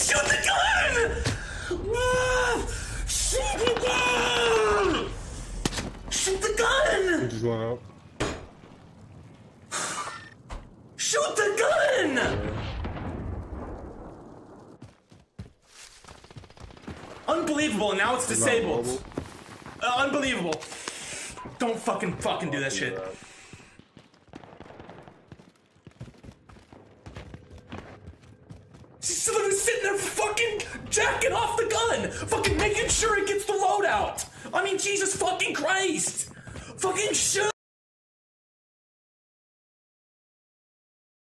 shoot the gun! Ah, shoot the gun! Shoot the gun! Just going out. Shoot the gun! Unbelievable, now it's disabled. Uh, unbelievable. Don't fucking fucking do that shit. She's literally sitting there fucking jacking off the gun, fucking making sure it gets the loadout. I mean, Jesus fucking Christ. Fucking shoot.